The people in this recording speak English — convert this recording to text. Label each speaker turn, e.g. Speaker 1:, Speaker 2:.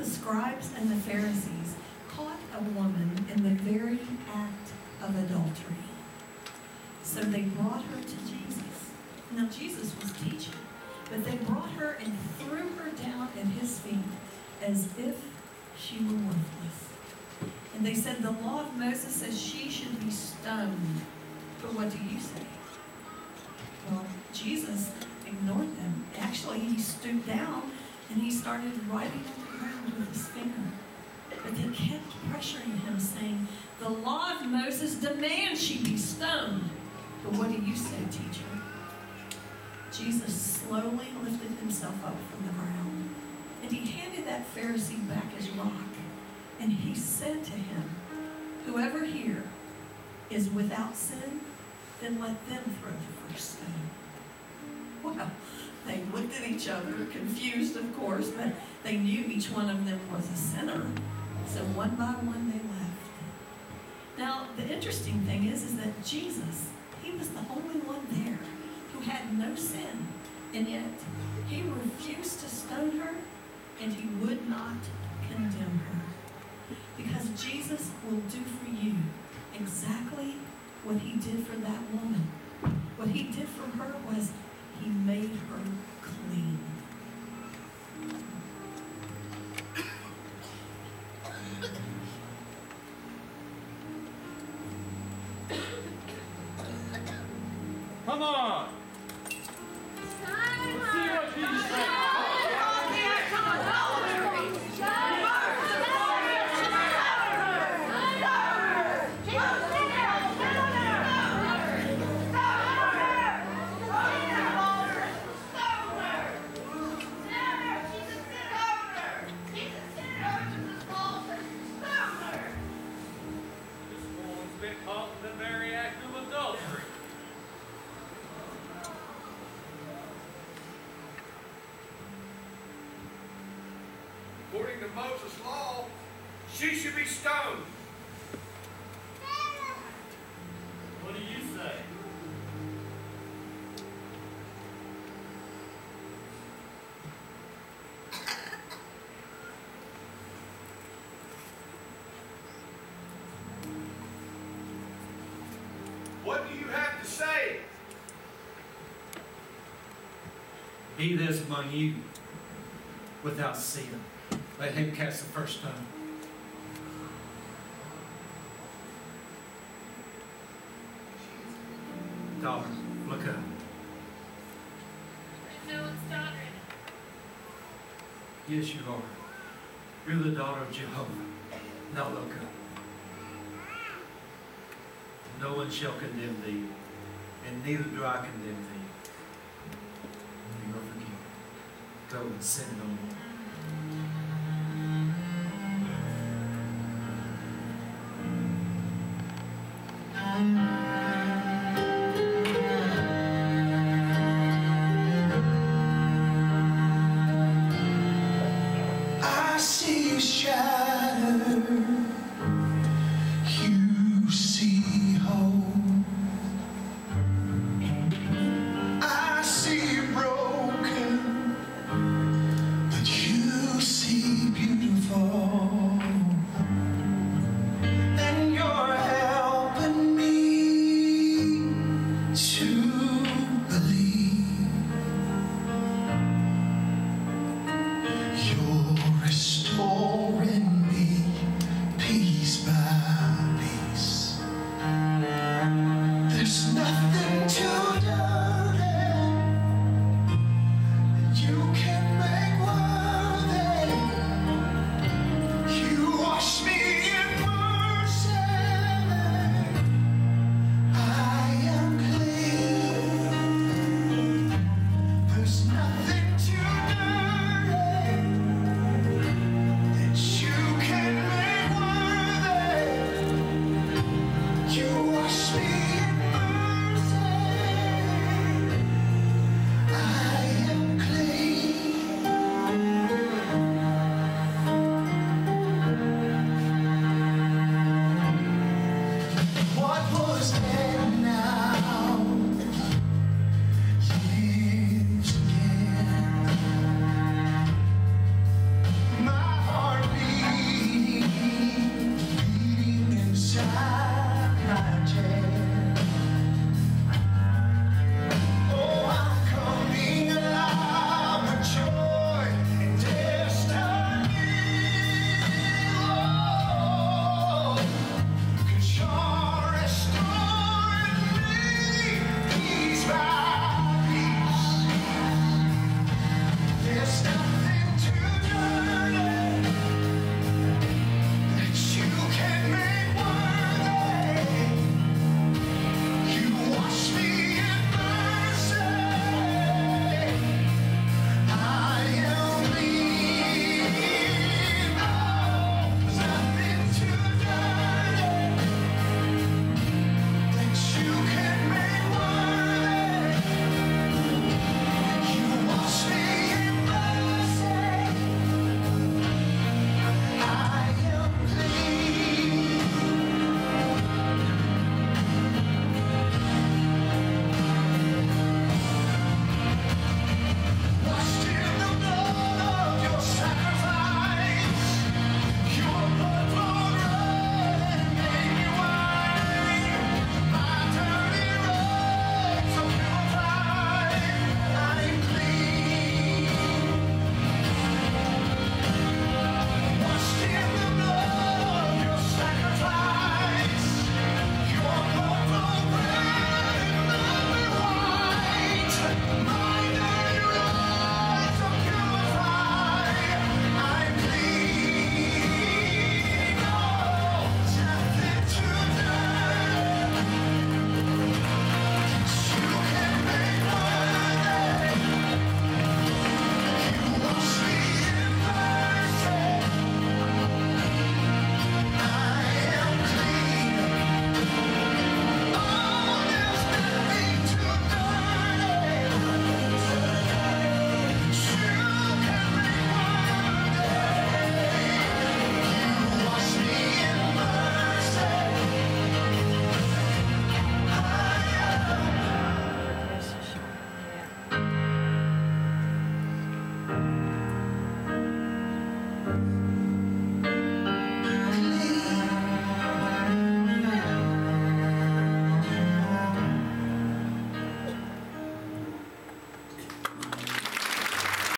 Speaker 1: the scribes and the Pharisees caught a woman in the very act of adultery. So they brought her to Jesus. Now, Jesus was teaching, but they brought her and threw her down at his feet as if she were worthless. And they said, The law of Moses says she should be stoned. But what do you say? Well, Jesus ignored them. Actually, he stooped down and he started writing with his finger. But they kept pressuring him, saying, The law of Moses demands she be stoned. But what do you say, teacher? Jesus slowly lifted himself up from the ground, and he handed that Pharisee back his rock. And he said to him, Whoever here is without sin, then let them throw the first stone. Well, they looked at each other, confused, of course, but they knew each one of them was a sinner. So one by one they left. Now, the interesting thing is, is that Jesus, he was the only one there who had no sin. And yet, he refused to stone her, and he would not condemn her. Because Jesus will do for you exactly what he did for that woman. What he did for her was he made her clean.
Speaker 2: Come on!
Speaker 3: According to Moses' law, she should be stoned.
Speaker 2: What do you say?
Speaker 3: What do you have to say?
Speaker 4: He that is among you without sin, let him cast the first stone. Daughter, look up.
Speaker 5: No one's daughter.
Speaker 4: Yes, you are. You're the daughter of Jehovah. Now look up. No one shall condemn thee, and neither do I condemn thee. You are forgiven. Go and sin no more.